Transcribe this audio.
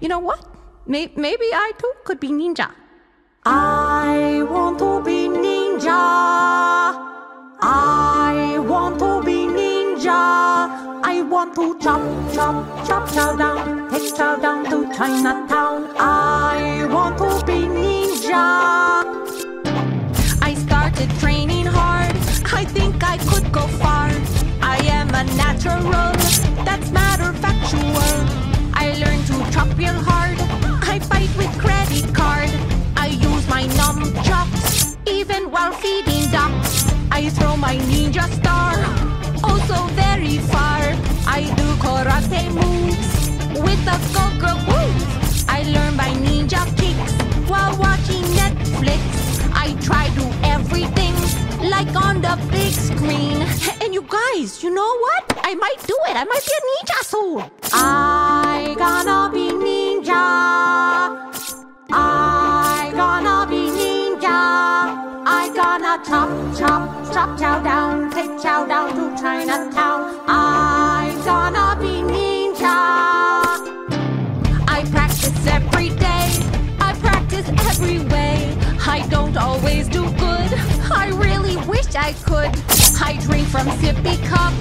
You know what? May- maybe I too could be ninja. I want to be ninja. I want to be ninja. I want to chop, chop, chop, chow down, take chow down to Chinatown. Even while feeding ducks. I throw my ninja star also very far. I do karate moves with a go-go. I learn my ninja kicks while watching Netflix. I try to everything like on the big screen. And you guys, you know what? I might do it. I might be a ninja soon. I gonna chop, chop, chop, chow down, take chow down to Chinatown. I'm gonna be ninja. I practice every day. I practice every way. I don't always do good. I really wish I could. I drink from sippy cup